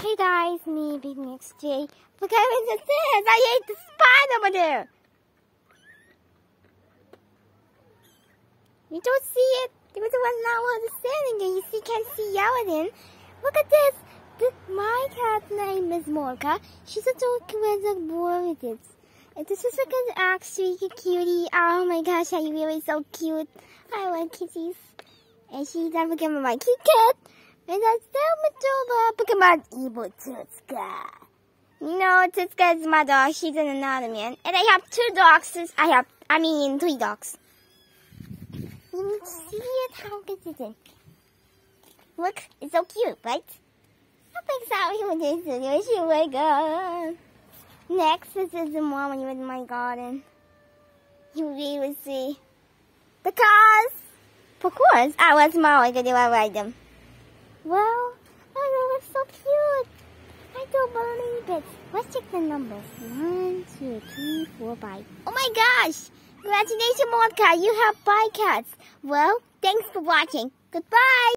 Hey guys, me, Big Mix J. Look how it I ate the spine over there. You don't see it? There was one now on the standing and you see, can't see Yaladin. Look at this. this. My cat's name is Morka. She's a dog with a boy with it. And this is like an actually cutie. Oh my gosh, you really so cute? I like kitties. And she's never given my cute cat. And that's the Matilda Pokemon Evil Tsuka. You know, Tsuka is my dog. She's an another man. And I have two dogs. I have, I mean, three dogs. You see it? How good is it? Look, it's so cute, right? I think so. When they see she wake up. Next, this is the one when you're in my garden. You will see. Of course, I was small. I could do I ride them. Well, oh, they look so cute. I don't believe it. Let's check the numbers. One, two, three, four, five. Oh my gosh! Congratulations, Mordecai. You have five cats. Well, thanks for watching. Goodbye.